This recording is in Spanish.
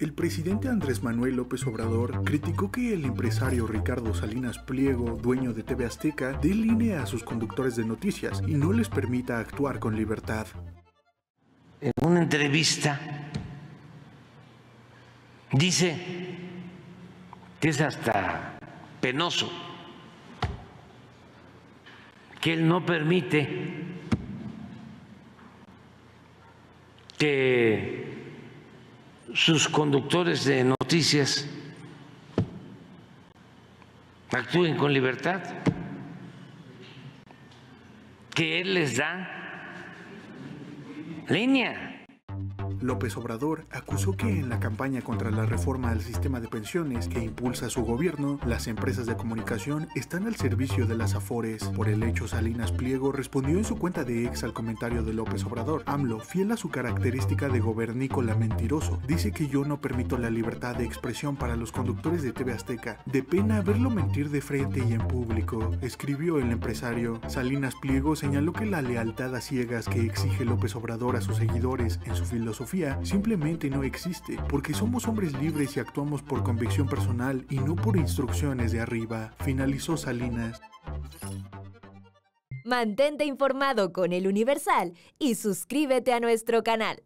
El presidente Andrés Manuel López Obrador criticó que el empresario Ricardo Salinas Pliego, dueño de TV Azteca, dé línea a sus conductores de noticias y no les permita actuar con libertad. En una entrevista dice que es hasta penoso que él no permite que sus conductores de noticias actúen con libertad, que él les da línea. López Obrador acusó que en la campaña contra la reforma al sistema de pensiones que impulsa su gobierno, las empresas de comunicación están al servicio de las afores. Por el hecho, Salinas Pliego respondió en su cuenta de ex al comentario de López Obrador. AMLO, fiel a su característica de gobernícola mentiroso, dice que yo no permito la libertad de expresión para los conductores de TV Azteca. De pena verlo mentir de frente y en público, escribió el empresario. Salinas Pliego señaló que la lealtad a ciegas que exige López Obrador a sus seguidores en su simplemente no existe, porque somos hombres libres y actuamos por convicción personal y no por instrucciones de arriba, finalizó Salinas. Mantente informado con el Universal y suscríbete a nuestro canal.